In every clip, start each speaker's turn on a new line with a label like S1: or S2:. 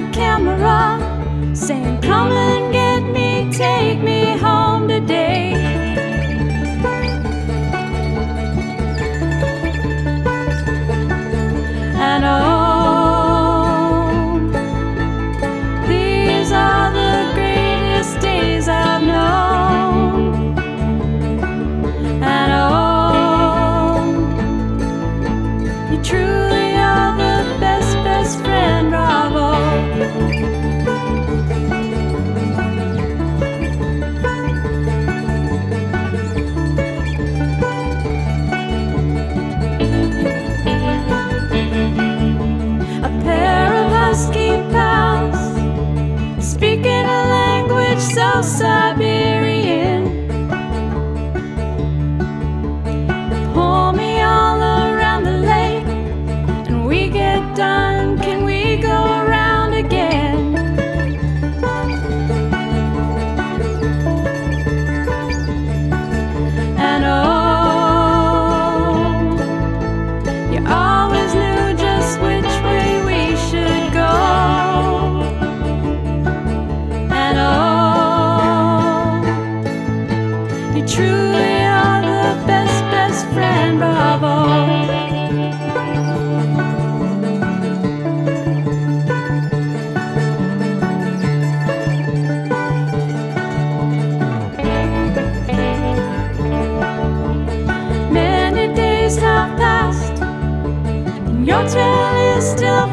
S1: the camera, saying, Come and get. speaking a language so sublime.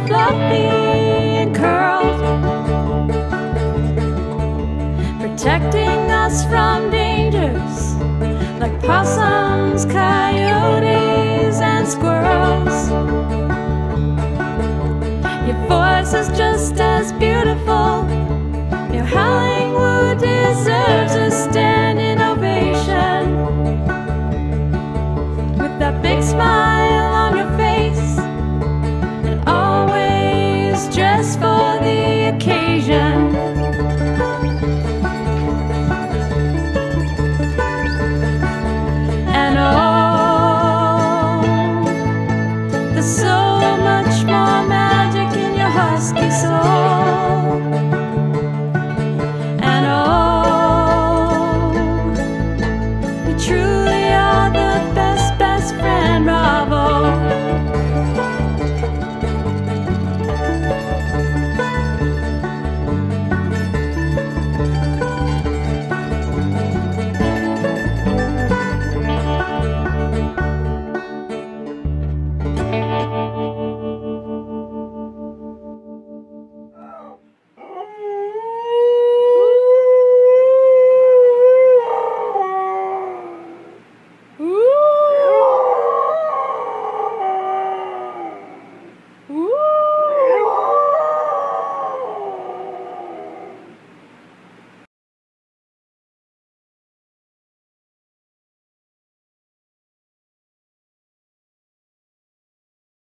S1: fluffy and curled, protecting us from dangers like possums, coyotes, and squirrels. Your voice is just occasion.